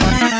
Bye.